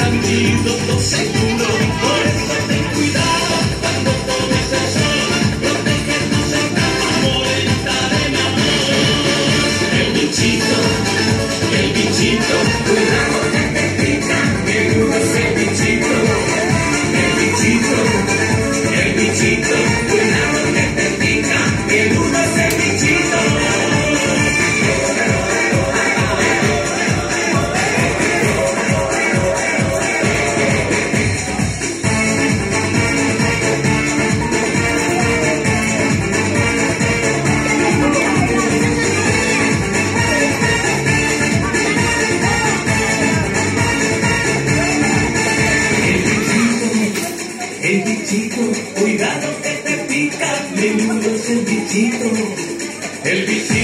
Antídoto el bichito, cuidado que te pica, menudo es el bichito, el bichito.